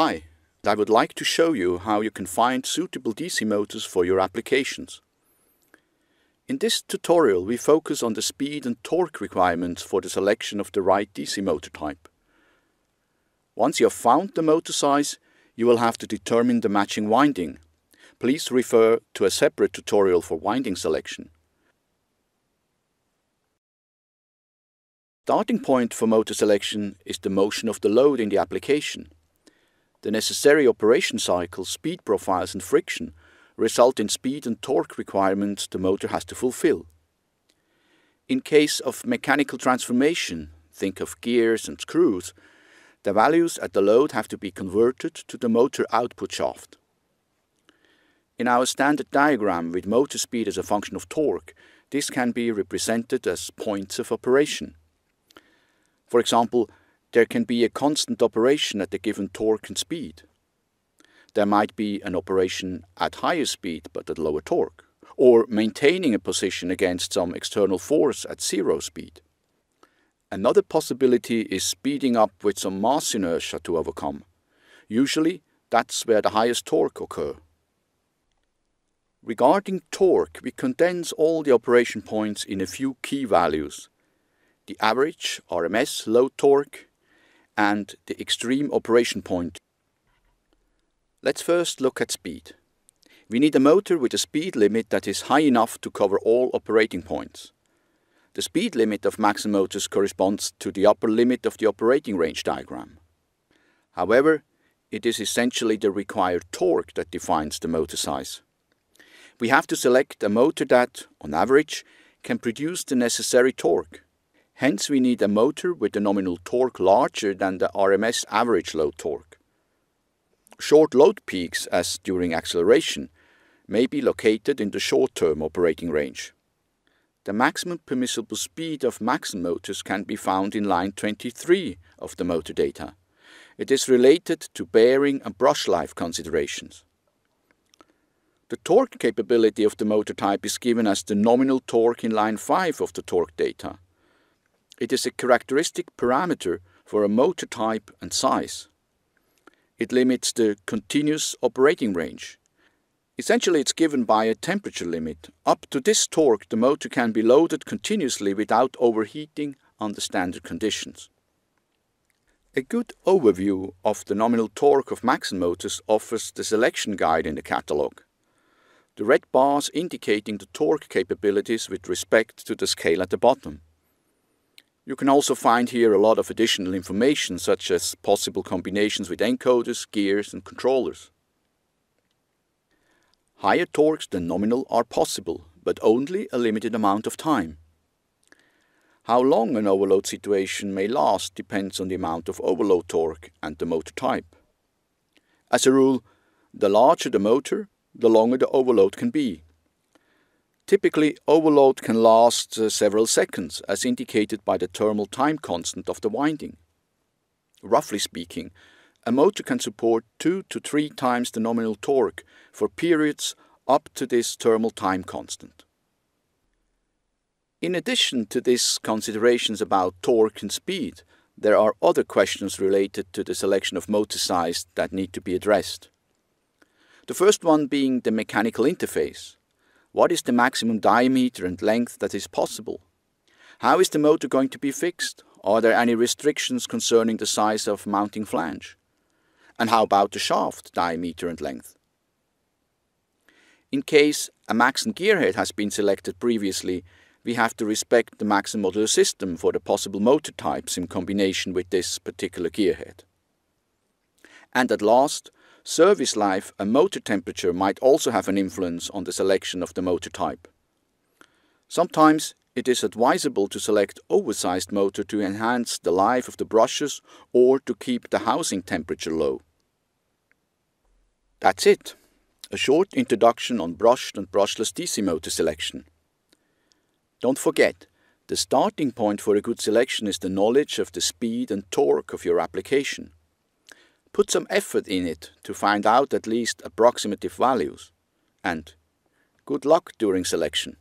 Hi, I would like to show you how you can find suitable DC motors for your applications. In this tutorial we focus on the speed and torque requirements for the selection of the right DC motor type. Once you have found the motor size, you will have to determine the matching winding. Please refer to a separate tutorial for winding selection. Starting point for motor selection is the motion of the load in the application. The necessary operation cycle, speed profiles and friction result in speed and torque requirements the motor has to fulfill. In case of mechanical transformation, think of gears and screws, the values at the load have to be converted to the motor output shaft. In our standard diagram with motor speed as a function of torque, this can be represented as points of operation. For example, there can be a constant operation at a given torque and speed. There might be an operation at higher speed but at lower torque, or maintaining a position against some external force at zero speed. Another possibility is speeding up with some mass inertia to overcome. Usually, that's where the highest torque occur. Regarding torque, we condense all the operation points in a few key values the average RMS load torque, and the extreme operation point. Let's first look at speed. We need a motor with a speed limit that is high enough to cover all operating points. The speed limit of Maxon motors corresponds to the upper limit of the operating range diagram. However, it is essentially the required torque that defines the motor size. We have to select a motor that, on average, can produce the necessary torque. Hence we need a motor with a nominal torque larger than the RMS average load torque. Short load peaks, as during acceleration, may be located in the short-term operating range. The maximum permissible speed of Maxon motors can be found in line 23 of the motor data. It is related to bearing and brush life considerations. The torque capability of the motor type is given as the nominal torque in line 5 of the torque data. It is a characteristic parameter for a motor type and size. It limits the continuous operating range. Essentially, it's given by a temperature limit. Up to this torque, the motor can be loaded continuously without overheating under standard conditions. A good overview of the nominal torque of Maxon motors offers the selection guide in the catalogue. The red bars indicating the torque capabilities with respect to the scale at the bottom. You can also find here a lot of additional information such as possible combinations with encoders, gears and controllers. Higher torques than nominal are possible, but only a limited amount of time. How long an overload situation may last depends on the amount of overload torque and the motor type. As a rule, the larger the motor, the longer the overload can be. Typically, overload can last uh, several seconds, as indicated by the thermal time constant of the winding. Roughly speaking, a motor can support two to three times the nominal torque for periods up to this thermal time constant. In addition to these considerations about torque and speed, there are other questions related to the selection of motor size that need to be addressed. The first one being the mechanical interface. What is the maximum diameter and length that is possible? How is the motor going to be fixed? Are there any restrictions concerning the size of mounting flange? And how about the shaft diameter and length? In case a Maxon gearhead has been selected previously, we have to respect the Maxon modular system for the possible motor types in combination with this particular gearhead. And at last, Service life and motor temperature might also have an influence on the selection of the motor type. Sometimes it is advisable to select oversized motor to enhance the life of the brushes or to keep the housing temperature low. That's it. A short introduction on brushed and brushless DC motor selection. Don't forget, the starting point for a good selection is the knowledge of the speed and torque of your application. Put some effort in it to find out at least approximative values. And good luck during selection.